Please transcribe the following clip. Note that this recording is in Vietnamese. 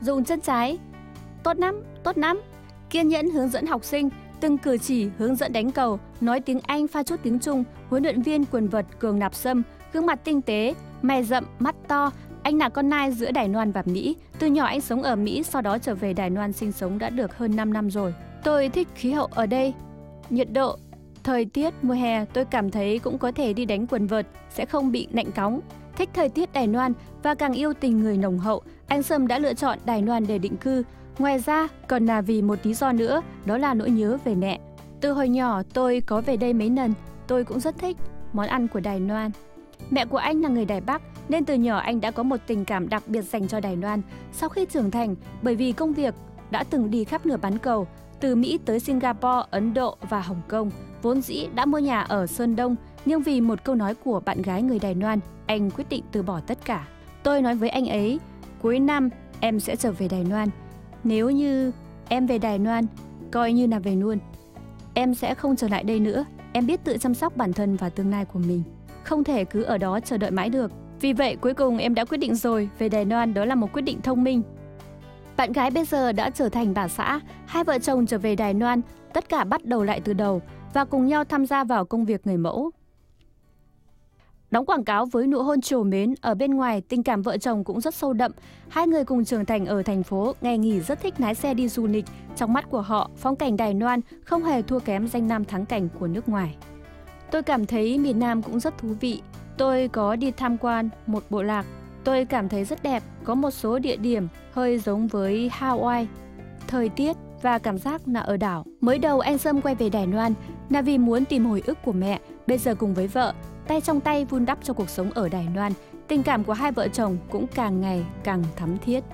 dùng chân trái. Tốt lắm, tốt lắm. Kiên nhẫn hướng dẫn học sinh, từng cử chỉ hướng dẫn đánh cầu, nói tiếng Anh pha chút tiếng Trung, huấn luyện viên quần vật Cường Nạp Sâm, gương mặt tinh tế, mày rậm, mắt to, anh là con nai giữa Đài Loan và Mỹ. Từ nhỏ anh sống ở Mỹ, sau đó trở về Đài Loan sinh sống đã được hơn 5 năm rồi. Tôi thích khí hậu ở đây. Nhiệt độ, thời tiết mùa hè tôi cảm thấy cũng có thể đi đánh quần vợt, sẽ không bị lạnh cóng. Thích thời tiết Đài Loan và càng yêu tình người nồng hậu, anh Sâm đã lựa chọn Đài Loan để định cư. Ngoài ra, còn là vì một lý do nữa, đó là nỗi nhớ về mẹ. Từ hồi nhỏ tôi có về đây mấy lần, tôi cũng rất thích món ăn của Đài Loan. Mẹ của anh là người Đài Bắc nên từ nhỏ anh đã có một tình cảm đặc biệt dành cho Đài Loan. Sau khi trưởng thành, bởi vì công việc đã từng đi khắp nửa bán cầu, từ Mỹ tới Singapore, Ấn Độ và Hồng Kông, vốn dĩ đã mua nhà ở Sơn Đông, nhưng vì một câu nói của bạn gái người Đài Loan, anh quyết định từ bỏ tất cả. Tôi nói với anh ấy, cuối năm em sẽ trở về Đài Loan. Nếu như em về Đài Loan, coi như là về luôn. Em sẽ không trở lại đây nữa, em biết tự chăm sóc bản thân và tương lai của mình. Không thể cứ ở đó chờ đợi mãi được. Vì vậy cuối cùng em đã quyết định rồi, về Đài Loan đó là một quyết định thông minh. Bạn gái bây giờ đã trở thành bà xã, hai vợ chồng trở về Đài Loan, tất cả bắt đầu lại từ đầu và cùng nhau tham gia vào công việc người mẫu. Đóng quảng cáo với nụ hôn trồ mến, ở bên ngoài tình cảm vợ chồng cũng rất sâu đậm. Hai người cùng trưởng thành ở thành phố, ngày nghỉ rất thích lái xe đi du lịch. Trong mắt của họ, phong cảnh Đài Loan không hề thua kém danh nam thắng cảnh của nước ngoài. Tôi cảm thấy miền Nam cũng rất thú vị. Tôi có đi tham quan một bộ lạc. Tôi cảm thấy rất đẹp, có một số địa điểm hơi giống với Hawaii. Thời tiết và cảm giác là ở đảo. Mới đầu anh Sâm quay về Đài Loan là vì muốn tìm hồi ức của mẹ, bây giờ cùng với vợ, tay trong tay vun đắp cho cuộc sống ở Đài Loan, tình cảm của hai vợ chồng cũng càng ngày càng thắm thiết.